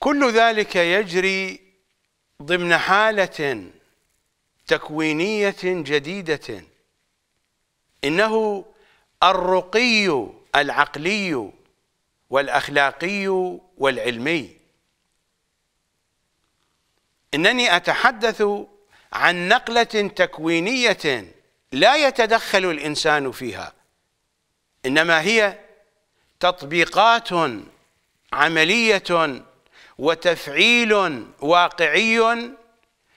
كل ذلك يجري ضمن حالة تكوينية جديدة. إنه الرقي العقلي والأخلاقي والعلمي. إنني أتحدث عن نقلة تكوينية لا يتدخل الإنسان فيها إنما هي تطبيقات عملية وتفعيل واقعي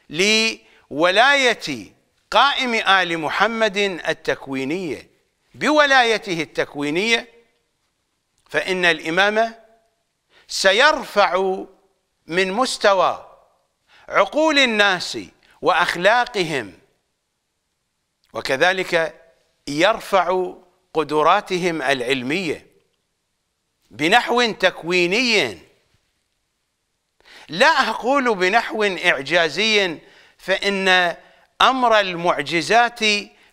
لولاية قائم آل محمد التكوينية. بولايته التكوينية فإن الإمام سيرفع من مستوى عقول الناس وأخلاقهم وكذلك يرفع قدراتهم العلمية بنحو تكويني. لا أقول بنحو إعجازي فإن أمر المعجزات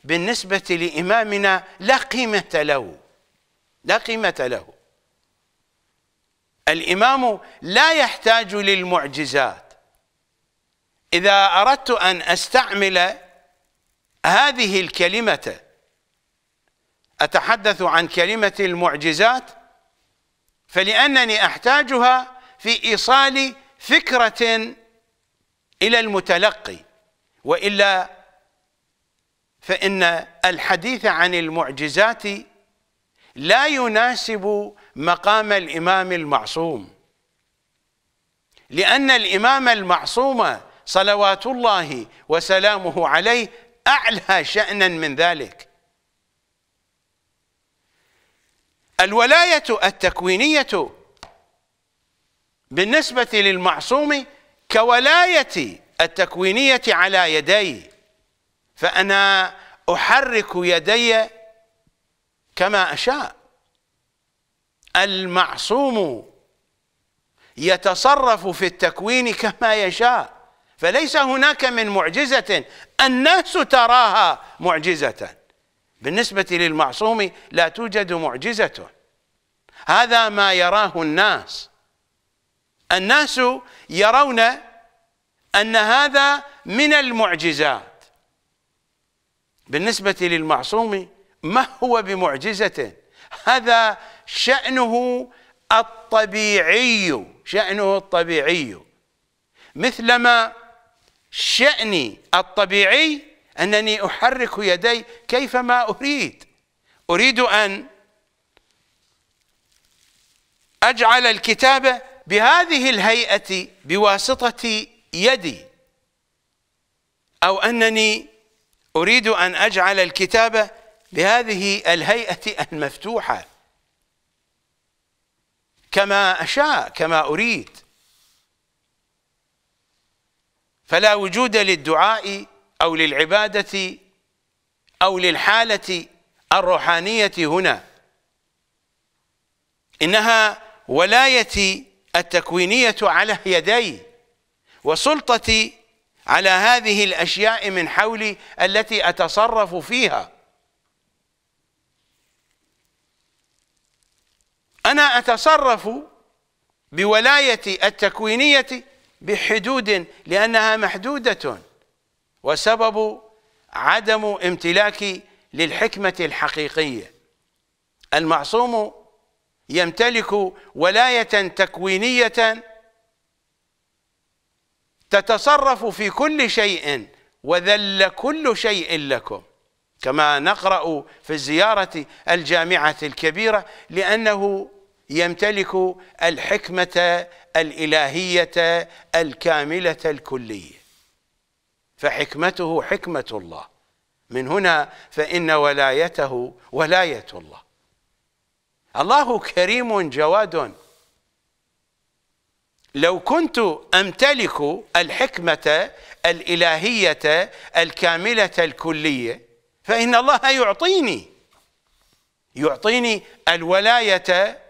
بالنسبة لإمامنا لا قيمة له. لا قيمة له. الإمام لا يحتاج للمعجزات. إذا أردت أن أستعمل هذه الكلمة أتحدث عن كلمة المعجزات فلأنني أحتاجها في إيصال فكرة إلى المتلقي وإلا فإن الحديث عن المعجزات لا يناسب مقام الإمام المعصوم. لأن الإمام المعصوم صلوات الله وسلامه عليه أعلى شأنا من ذلك. الولاية التكوينية بالنسبة للمعصوم كولاية التكوينية على يدي فأنا أحرك يدي كما أشاء. المعصوم يتصرف في التكوين كما يشاء فليس هناك من معجزة الناس تراها معجزة. بالنسبة للمعصوم لا توجد معجزة. هذا ما يراه الناس. الناس يرون أن هذا من المعجزات. بالنسبة للمعصوم ما هو بمعجزة هذا شأنه الطبيعي شأنه الطبيعي. مثلما شأني الطبيعي أنني أحرك يدي كيفما أريد. أريد أن أجعل الكتابة بهذه الهيئة بواسطة يدي أو أنني أريد أن أجعل الكتابة بهذه الهيئة المفتوحة. كما أشاء كما أريد. فلا وجود للدعاء أو للعبادة أو للحالة الروحانية هنا. إنها ولايتي التكوينية على يدي وسلطتي على هذه الأشياء من حولي التي أتصرف فيها. أنا أتصرف بولايتي التكوينية بحدود لأنها محدودة وسبب عدم امتلاكي للحكمة الحقيقية. المعصوم يمتلك ولاية تكوينية تتصرف في كل شيء وذل كل شيء لكم كما نقرأ في الزيارة الجامعة الكبيرة لأنه يمتلك الحكمة الإلهية الكاملة الكلية. فحكمته حكمة الله. من هنا فإن ولايته ولاية الله. الله كريم جواد. لو كنت أمتلك الحكمة الإلهية الكاملة الكلية فإن الله يعطيني يعطيني الولاية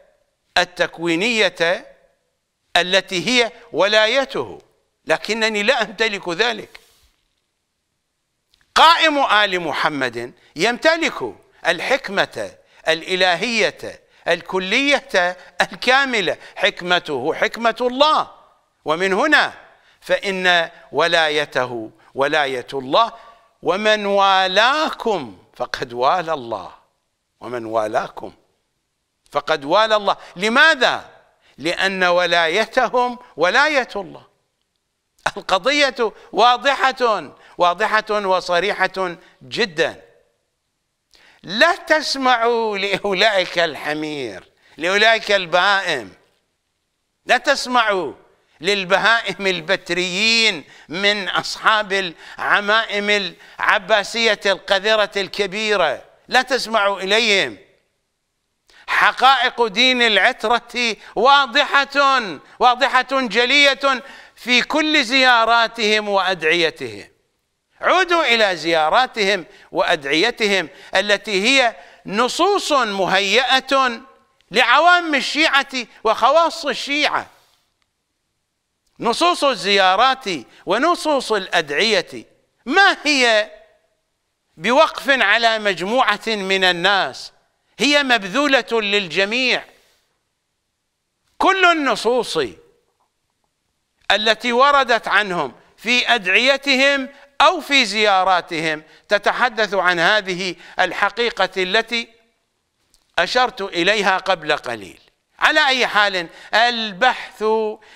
التكوينية التي هي ولايته لكنني لا أمتلك ذلك. قائم آل محمد يمتلك الحكمة الإلهية الكلية الكاملة حكمته حكمة الله. ومن هنا فإن ولايته ولاية الله. ومن والاكم فقد والى الله. ومن والاكم فقد والى الله. لماذا؟ لأن ولايتهم ولاية الله. القضية واضحة واضحة وصريحة جدا. لا تسمعوا لأولئك الحمير لأولئك البهائم. لا تسمعوا للبهائم البتريين من أصحاب العمائم العباسية القذرة الكبيرة. لا تسمعوا إليهم. حقائق دين العترة واضحة واضحة جلية في كل زياراتهم وأدعيتهم. عودوا إلى زياراتهم وأدعيتهم التي هي نصوص مهيئة لعوام الشيعة وخواص الشيعة. نصوص الزيارات ونصوص الأدعية ما هي بوقف على مجموعة من الناس؟ هي مبذولة للجميع. كل النصوص التي وردت عنهم في أدعيتهم أو في زياراتهم تتحدث عن هذه الحقيقة التي أشرت إليها قبل قليل. على أي حال البحث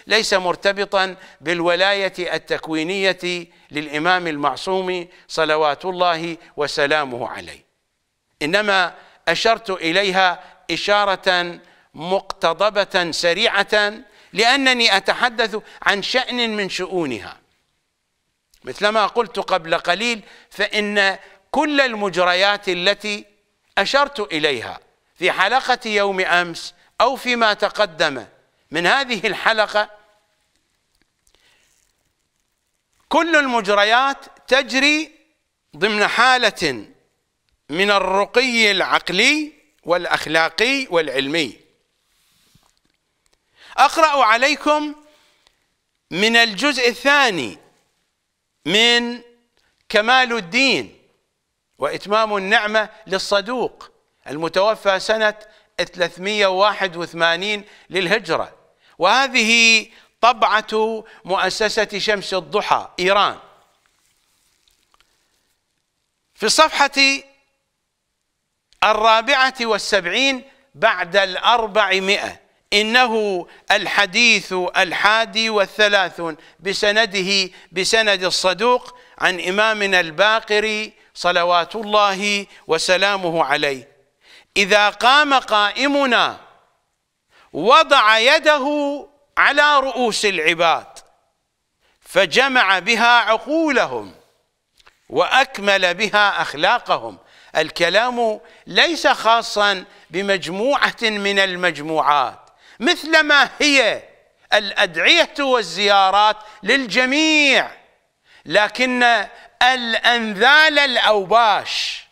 ليس مرتبطا بالولاية التكوينية للإمام المعصوم صلوات الله وسلامه عليه. إنما أشرت إليها إشارة مقتضبة سريعة لأنني أتحدث عن شأن من شؤونها. مثلما قلت قبل قليل فإن كل المجريات التي أشرت إليها في حلقة يوم أمس أو فيما تقدم من هذه الحلقة كل المجريات تجري ضمن حالة من الرقي العقلي والأخلاقي والعلمي. أقرأ عليكم من الجزء الثاني من كمال الدين وإتمام النعمة للصدوق المتوفى سنة 381 للهجرة. وهذه طبعة مؤسسة شمس الضحى إيران. في الصفحة الرابعة والسبعين بعد الأربعمائة إنه الحديث الحادي والثلاثون بسنده بسند الصدوق عن إمامنا الباقر صلوات الله وسلامه عليه. إذا قام قائمنا وضع يده على رؤوس العباد فجمع بها عقولهم وأكمل بها أخلاقهم. الكلام ليس خاصا بمجموعة من المجموعات. مثلما هي الأدعية والزيارات للجميع لكن الأنذال الأوباش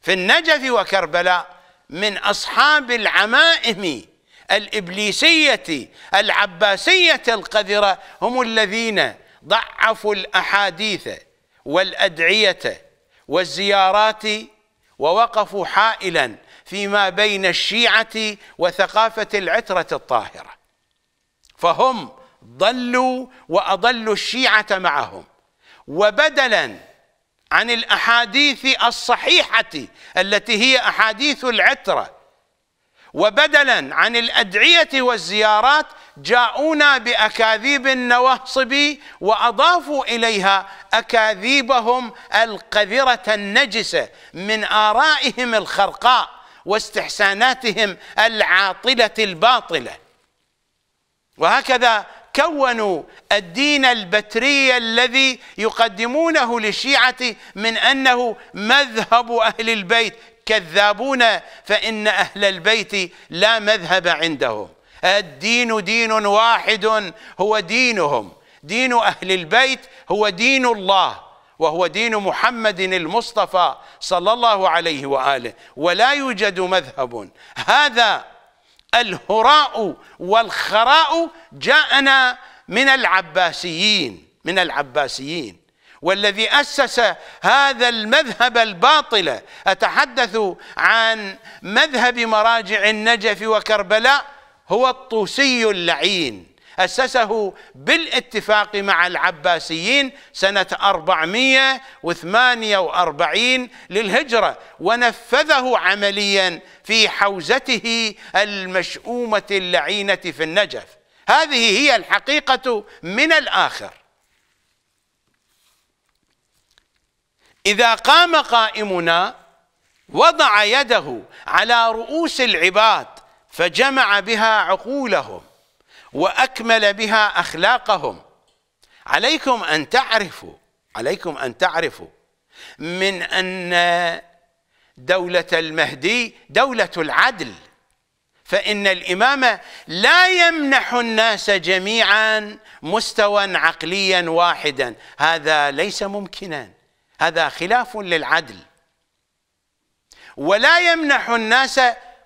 في النجف وكربلاء من أصحاب العمائم الإبليسية العباسية القذرة هم الذين ضعفوا الأحاديث والأدعية والزيارات ووقفوا حائلا فيما بين الشيعة وثقافة العترة الطاهرة. فهم ضلوا وأضلوا الشيعة معهم. وبدلا عن الأحاديث الصحيحة التي هي أحاديث العترة وبدلا عن الأدعية والزيارات جاءونا بأكاذيب النواصب وأضافوا إليها أكاذيبهم القذرة النجسة من آرائهم الخرقاء. واستحساناتهم العاطلة الباطلة. وهكذا كونوا الدين البتري الذي يقدمونه للشيعة من أنه مذهب أهل البيت كذابون فإن أهل البيت لا مذهب عندهم. الدين دين واحد هو دينهم. دين أهل البيت هو دين الله. وهو دين محمد المصطفى صلى الله عليه وآله ولا يوجد مذهب. هذا الهراء والخراء جاءنا من العباسيين من العباسيين. والذي أسس هذا المذهب الباطل أتحدث عن مذهب مراجع النجف وكربلاء هو الطوسي اللعين. أسسه بالاتفاق مع العباسيين سنة 448 للهجرة ونفذه عمليا في حوزته المشؤومة اللعينة في النجف. هذه هي الحقيقة من الآخر. إذا قام قائمنا وضع يده على رؤوس العباد فجمع بها عقولهم. وأكمل بها أخلاقهم. عليكم أن تعرفوا عليكم أن تعرفوا من أن دولة المهدي دولة العدل فإن الإمام لا يمنح الناس جميعا مستوى عقليا واحدا. هذا ليس ممكنا. هذا خلاف للعدل. ولا يمنح الناس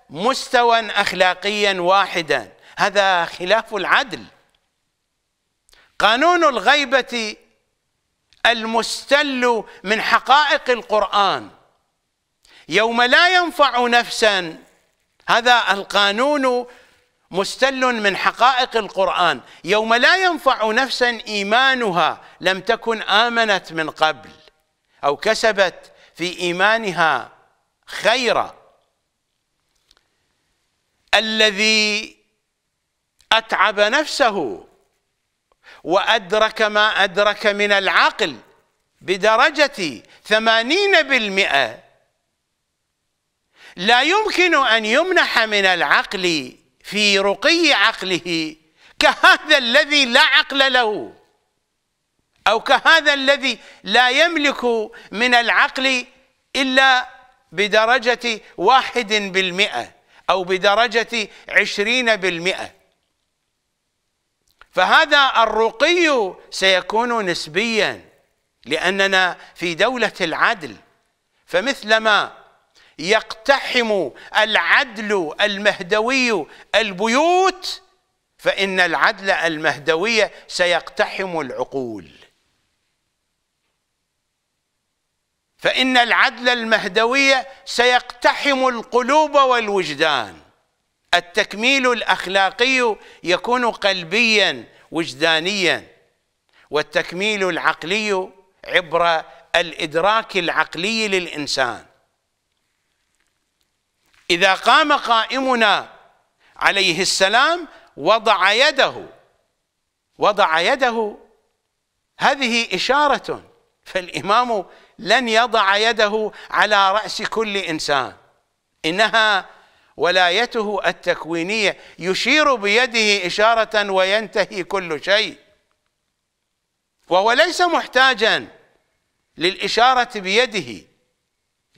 مستوى اخلاقيا واحدا. هذا خلاف العدل. قانون الغيبة المستل من حقائق القرآن. يوم لا ينفع نفسا هذا القانون مستل من حقائق القرآن. يوم لا ينفع نفسا إيمانها لم تكن آمنت من قبل أو كسبت في إيمانها خيرا. الذي أتعب نفسه وأدرك ما أدرك من العقل بدرجة ثمانين بالمئة. لا يمكن أن يمنح من العقل في رقي عقله كهذا الذي لا عقل له أو كهذا الذي لا يملك من العقل إلا بدرجة واحد بالمئة أو بدرجة عشرين بالمئة. فهذا الرقي سيكون نسبيا لأننا في دولة العدل. فمثلما يقتحم العدل المهدوي البيوت فإن العدل المهدوي سيقتحم العقول. فإن العدل المهدوي سيقتحم القلوب والوجدان. التكميل الأخلاقي يكون قلبيا وجدانيا والتكميل العقلي عبر الإدراك العقلي للإنسان. إذا قام قائمنا عليه السلام وضع يده وضع يده. هذه إشارة فالإمام لن يضع يده على رأس كل إنسان. إنها ولايته التكوينية يشير بيده إشارة وينتهي كل شيء. وهو ليس محتاجا للإشارة بيده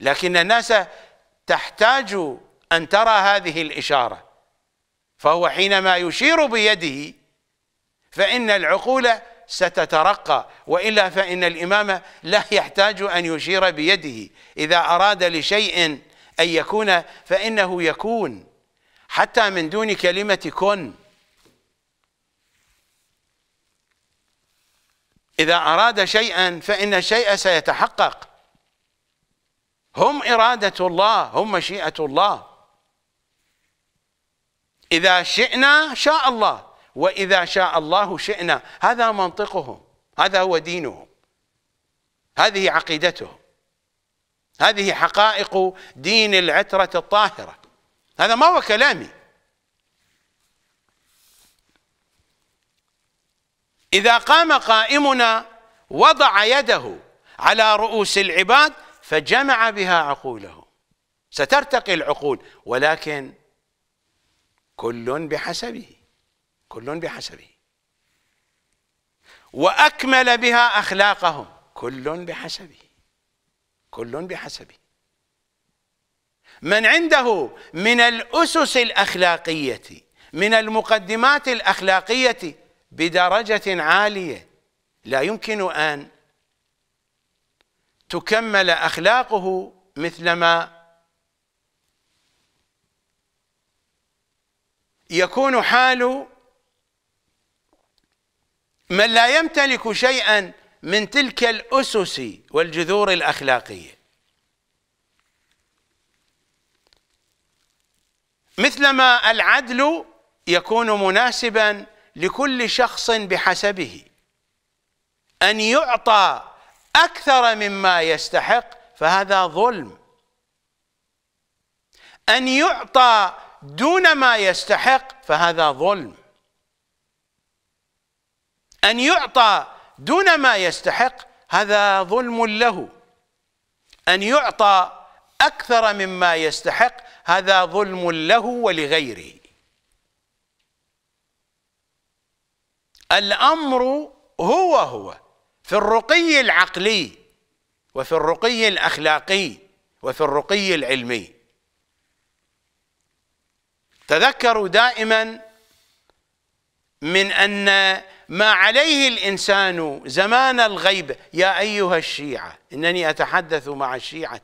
لكن الناس تحتاج أن ترى هذه الإشارة. فهو حينما يشير بيده فإن العقول ستترقى وإلا فإن الإمام لا يحتاج أن يشير بيده. إذا أراد لشيء أن يكون فإنه يكون. حتى من دون كلمة كن. إذا أراد شيئا فإن الشيء سيتحقق. هم إرادة الله هم مشيئة الله. إذا شئنا شاء الله وإذا شاء الله شئنا. هذا منطقهم هذا هو دينهم. هذه عقيدتهم. هذه حقائق دين العترة الطاهرة. هذا ما هو كلامي. إذا قام قائمنا وضع يده على رؤوس العباد فجمع بها عقولهم. سترتقي العقول ولكن كل بحسبه كل بحسبه. وأكمل بها أخلاقهم كل بحسبه. كل بحسبه من عنده من الأسس الأخلاقية من المقدمات الأخلاقية بدرجة عالية لا يمكن أن تكمل أخلاقه مثلما يكون حال من لا يمتلك شيئا من تلك الأسس والجذور الأخلاقية. مثلما العدل يكون مناسبا لكل شخص بحسبه أن يعطى أكثر مما يستحق فهذا ظلم. أن يعطى دون ما يستحق فهذا ظلم. أن يعطى دون ما يستحق هذا ظلم له. أن يعطى أكثر مما يستحق هذا ظلم له ولغيره. الأمر هو هو في الرقي العقلي وفي الرقي الأخلاقي وفي الرقي العلمي. تذكروا دائما من أن ما عليه الإنسان زمان الغيبه يا أيها الشيعة إنني أتحدث مع الشيعة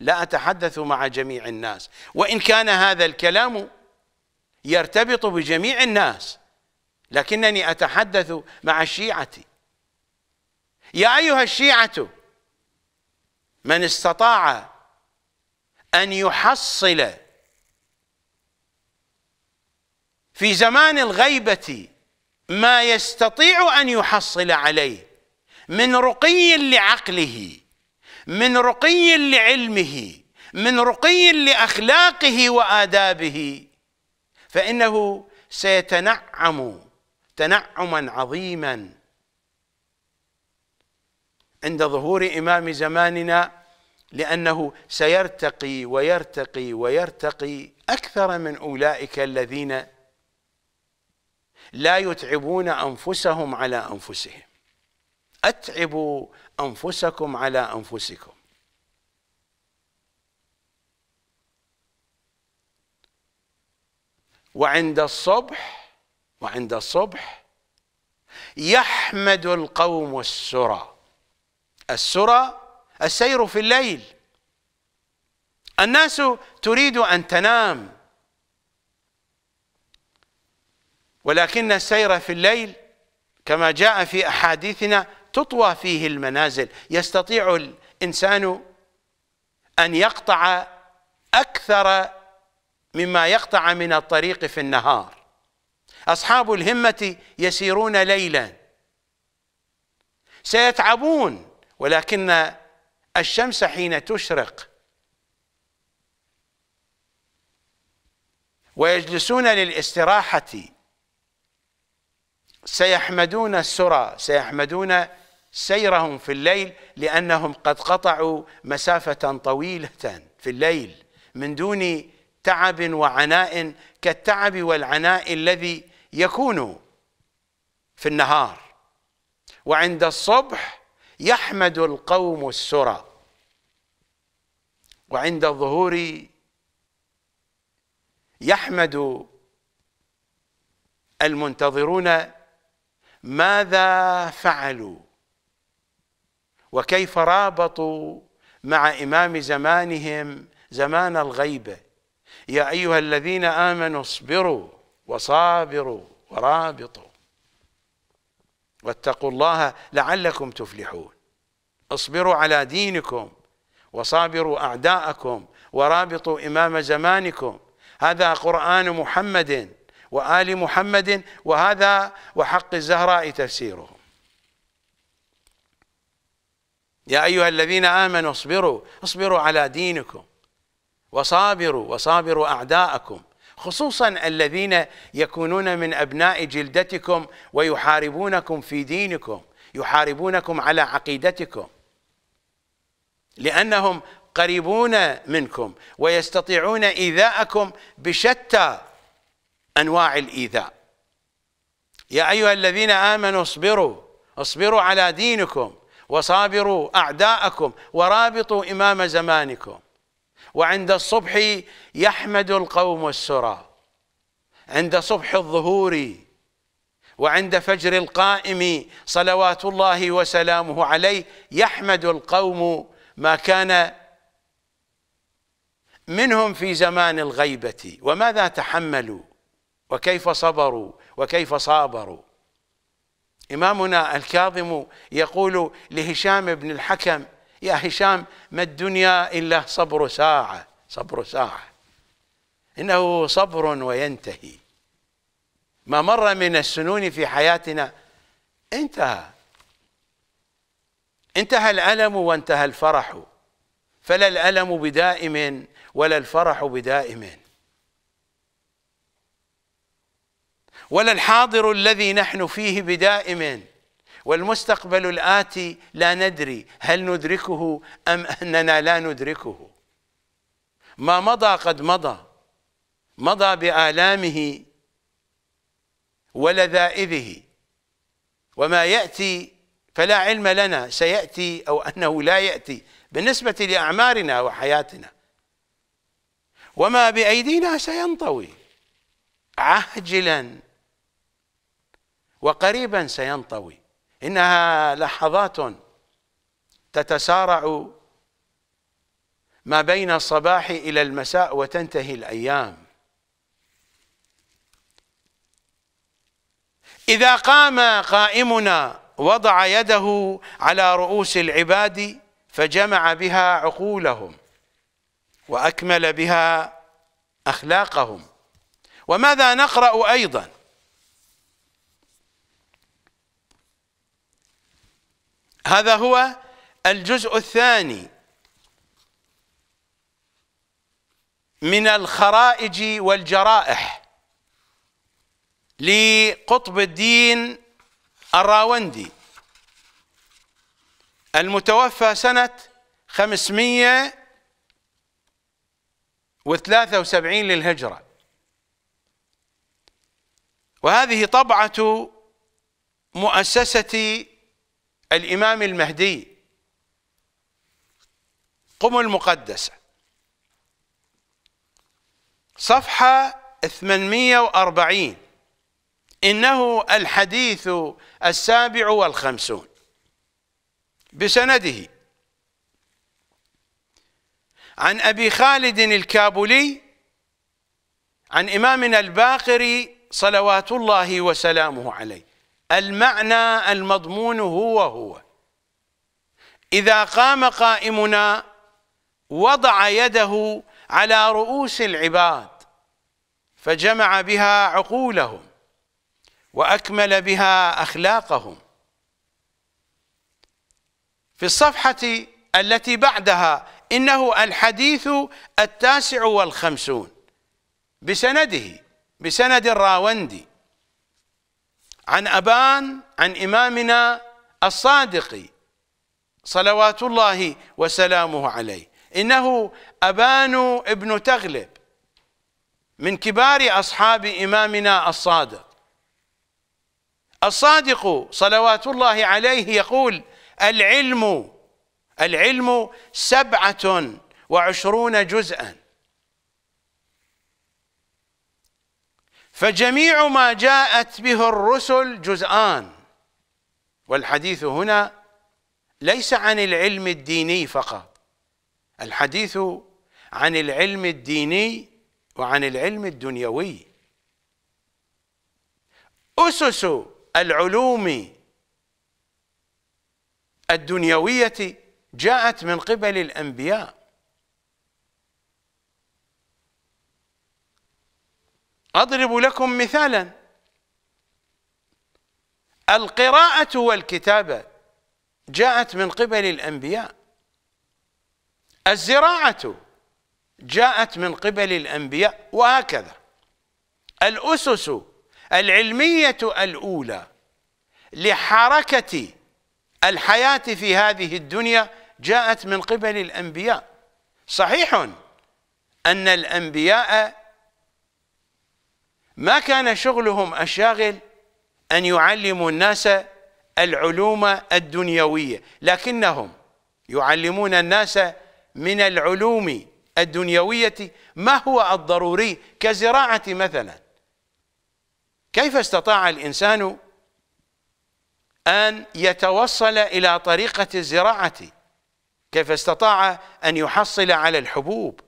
لا أتحدث مع جميع الناس. وإن كان هذا الكلام يرتبط بجميع الناس لكنني أتحدث مع الشيعة. يا أيها الشيعة من استطاع أن يحصل في زمان الغيبة ما يستطيع أن يحصل عليه من رقي لعقله من رقي لعلمه من رقي لأخلاقه وآدابه فإنه سيتنعم تنعما عظيما. عند ظهور إمام زماننا لأنه سيرتقي ويرتقي ويرتقي أكثر من أولئك الذين لا يتعبون أنفسهم على أنفسهم. أتعبوا أنفسكم على أنفسكم. وعند الصبح وعند الصبح يحمد القوم السرى. السرى السير في الليل. الناس تريد أن تنام. ولكن السير في الليل كما جاء في أحاديثنا تطوى فيه المنازل. يستطيع الإنسان أن يقطع أكثر مما يقطع من الطريق في النهار. أصحاب الهمة يسيرون ليلا سيتعبون ولكن الشمس حين تشرق ويجلسون للاستراحة. سيحمدون السرى سيحمدون سيرهم في الليل لأنهم قد قطعوا مسافة طويلة في الليل من دون تعب وعناء كالتعب والعناء الذي يكون في النهار. وعند الصبح يحمد القوم السرى. وعند الظهور يحمد المنتظرون ماذا فعلوا؟ وكيف رابطوا مع إمام زمانهم زمان الغيبه يا أيها الذين آمنوا اصبروا وصابروا ورابطوا. واتقوا الله لعلكم تفلحون. اصبروا على دينكم وصابروا أعداءكم ورابطوا إمام زمانكم. هذا قرآن محمد وآل محمد وهذا وحق الزهراء تفسيره. يا أيها الذين آمنوا اصبروا اصبروا على دينكم وصابروا وصابروا أعداءكم خصوصا الذين يكونون من أبناء جلدتكم ويحاربونكم في دينكم يحاربونكم على عقيدتكم لأنهم قريبون منكم ويستطيعون إيذاءكم بشتى أنواع الإيذاء. يا أيها الذين آمنوا اصبروا اصبروا على دينكم وصابروا أعداءكم ورابطوا إمام زمانكم. وعند الصبح يحمد القوم السرى. عند صبح الظهور وعند فجر القائم صلوات الله وسلامه عليه يحمد القوم ما كان منهم في زمان الغيبة. وماذا تحملوا؟ وكيف صبروا وكيف صابروا. إمامنا الكاظم يقول لهشام بن الحكم يا هشام ما الدنيا إلا صبر ساعة صبر ساعة. إنه صبر وينتهي. ما مر من السنون في حياتنا انتهى. انتهى الألم وانتهى الفرح فلا الألم بدائم ولا الفرح بدائم. ولا الحاضر الذي نحن فيه بدائم. والمستقبل الآتي لا ندري هل ندركه أم أننا لا ندركه. ما مضى قد مضى مضى بآلامه ولذائذه. وما يأتي فلا علم لنا سيأتي أو أنه لا يأتي بالنسبة لأعمارنا وحياتنا. وما بأيدينا سينطوي. عاجلا. وقريبا سينطوي. إنها لحظات تتسارع ما بين الصباح إلى المساء وتنتهي الأيام. إذا قام قائمنا وضع يده على رؤوس العباد فجمع بها عقولهم وأكمل بها أخلاقهم. وماذا نقرأ أيضا؟ هذا هو الجزء الثاني من الخرائج والجرائح لقطب الدين الراوندي. المتوفى سنة 573 للهجرة. وهذه طبعة مؤسسة الإمام المهدي قم المقدسة صفحة 840 إنه الحديث السابع والخمسون. بسنده. عن أبي خالد الكابولي عن إمامنا الباقري صلوات الله وسلامه عليه. المعنى المضمون هو هو. إذا قام قائمنا وضع يده على رؤوس العباد فجمع بها عقولهم وأكمل بها أخلاقهم. في الصفحة التي بعدها إنه الحديث التاسع والخمسون بسنده بسند الراوندي. عن أبان عن إمامنا الصادق صلوات الله وسلامه عليه. إنه أبان ابن تغلب من كبار أصحاب إمامنا الصادق. الصادق صلوات الله عليه يقول العلم العلم سبعة وعشرون جزءا. فجميع ما جاءت به الرسل جزءان. والحديث هنا ليس عن العلم الديني فقط. الحديث عن العلم الديني وعن العلم الدنيوي. أسس العلوم الدنيوية جاءت من قبل الأنبياء. أضرب لكم مثالا. القراءة والكتابة جاءت من قبل الأنبياء. الزراعة جاءت من قبل الأنبياء وهكذا. الأسس العلمية الأولى لحركة الحياة في هذه الدنيا جاءت من قبل الأنبياء. صحيح أن الأنبياء ما كان شغلهم الشاغل أن يعلموا الناس العلوم الدنيوية لكنهم يعلمون الناس من العلوم الدنيوية ما هو الضروري كزراعة مثلا. كيف استطاع الإنسان أن يتوصل إلى طريقة الزراعة؟ كيف استطاع أن يحصل على الحبوب؟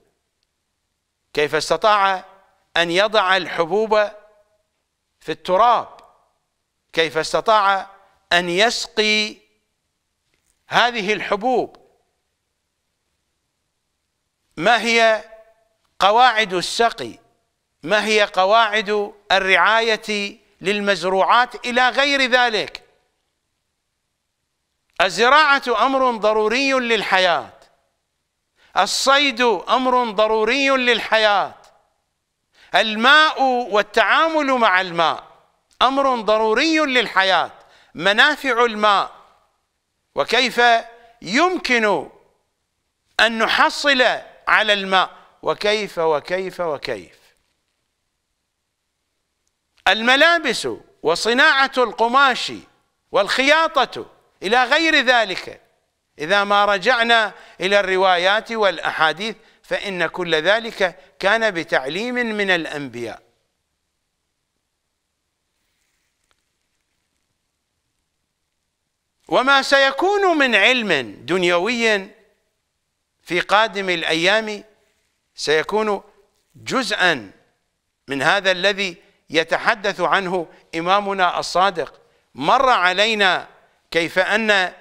كيف استطاع أن يضع الحبوب في التراب كيف استطاع أن يسقي هذه الحبوب. ما هي قواعد السقي؟ ما هي قواعد الرعاية للمزروعات إلى غير ذلك؟ الزراعة أمر ضروري للحياة. الصيد أمر ضروري للحياة. الماء والتعامل مع الماء أمر ضروري للحياة. منافع الماء. وكيف يمكن أن نحصل على الماء؟ وكيف وكيف وكيف. الملابس وصناعة القماش والخياطة إلى غير ذلك. إذا ما رجعنا إلى الروايات والأحاديث فإن كل ذلك كان بتعليم من الأنبياء. وما سيكون من علم دنيوي في قادم الأيام سيكون جزءا من هذا الذي يتحدث عنه إمامنا الصادق. مر علينا كيف أن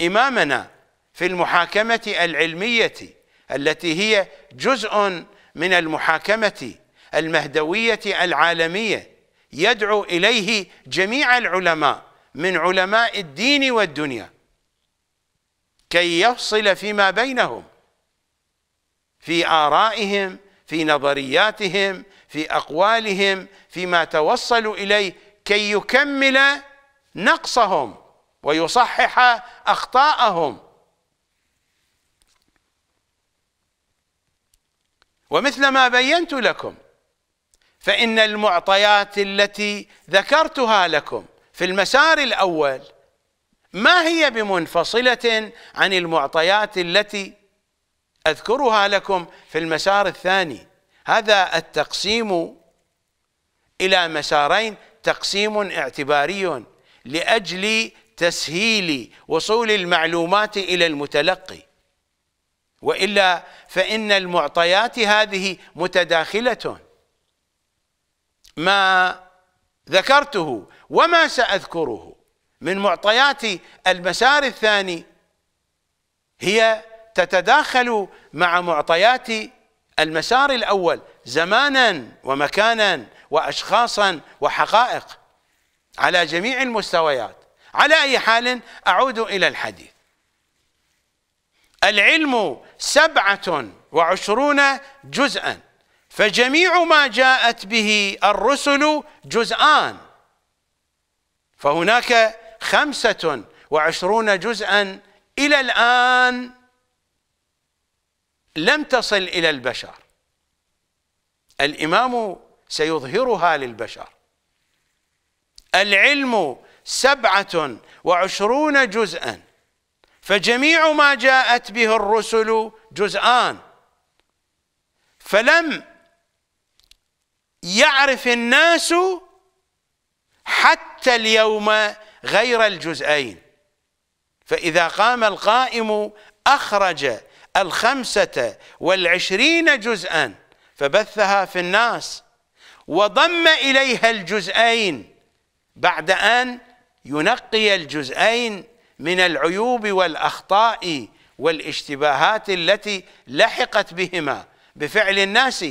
إمامنا في المحاكمة العلمية التي هي جزء من المحاكمة المهدوية العالمية. يدعو إليه جميع العلماء من علماء الدين والدنيا. كي يفصل فيما بينهم في آرائهم في نظرياتهم في أقوالهم فيما توصلوا إليه كي يكمل نقصهم ويصحح أخطاءهم. ومثل ما بينت لكم فإن المعطيات التي ذكرتها لكم في المسار الأول ما هي بمنفصلة عن المعطيات التي أذكرها لكم في المسار الثاني؟ هذا التقسيم إلى مسارين تقسيم اعتباري لأجل تسهيل وصول المعلومات إلى المتلقي. وإلا فإن المعطيات هذه متداخلة. ما ذكرته وما سأذكره من معطيات المسار الثاني هي تتداخل مع معطيات المسار الأول زمانا ومكانا وأشخاصا وحقائق على جميع المستويات. على أي حال أعود إلى الحديث. العلم سبعة وعشرون جزءا. فجميع ما جاءت به الرسل جزءان. فهناك خمسة وعشرون جزءا إلى الآن لم تصل إلى البشر. الإمام سيظهرها للبشر. العلم سبعة وعشرون جزءا. فجميع ما جاءت به الرسل جزءان. فلم يعرف الناس حتى اليوم غير الجزئين. فإذا قام القائم أخرج الخمسة والعشرين جزءا فبثها في الناس وضم إليها الجزئين بعد أن ينقي الجزئين من العيوب والأخطاء والاشتباهات التي لحقت بهما بفعل الناس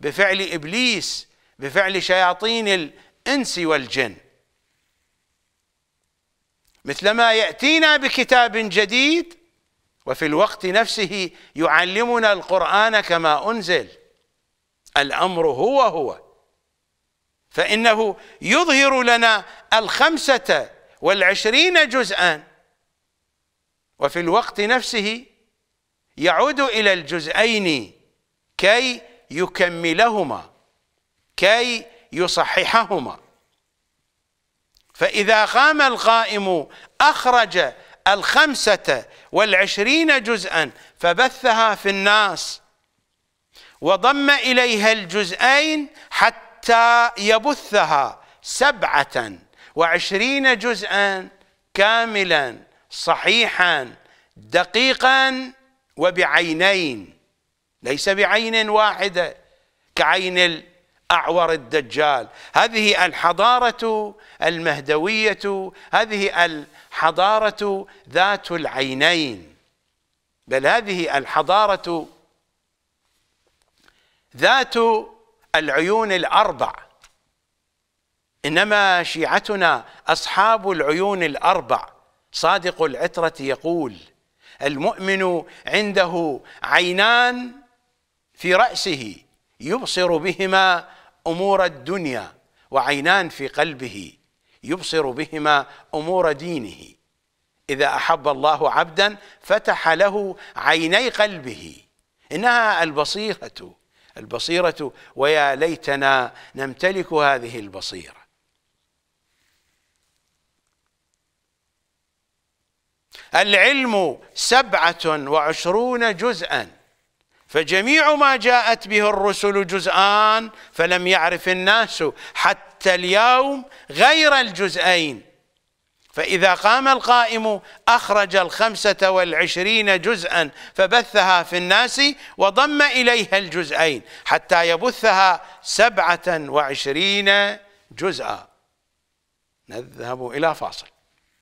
بفعل إبليس بفعل شياطين الإنس والجن. مثلما يأتينا بكتاب جديد وفي الوقت نفسه يعلمنا القرآن كما أنزل الأمر هو هو. فإنه يظهر لنا الخمسة والعشرين جزءا وفي الوقت نفسه يعود إلى الجزئين كي يكملهما كي يصححهما. فإذا قام القائم أخرج الخمسة والعشرين جزءا فبثها في الناس وضم إليها الجزئين حتى يبثها سبعة وعشرين جزءا كاملا. صحيحا دقيقا وبعينين. ليس بعين واحدة كعين الأعور الدجال. هذه الحضارة المهدوية هذه الحضارة ذات العينين. بل هذه الحضارة ذات العيون الأربع. إنما شيعتنا أصحاب العيون الأربع. صادق العترة يقول المؤمن عنده عينان في رأسه يبصر بهما أمور الدنيا وعينان في قلبه يبصر بهما أمور دينه. إذا أحب الله عبدا فتح له عيني قلبه. إنها البصيرة البصيرة ويا ليتنا نمتلك هذه البصيرة. العلم سبعة وعشرون جزءا. فجميع ما جاءت به الرسل جزءان فلم يعرف الناس حتى اليوم غير الجزئين. فإذا قام القائم أخرج الخمسة والعشرين جزءا فبثها في الناس وضم إليها الجزئين حتى يبثها سبعة وعشرين جزءا. نذهب إلى فاصل.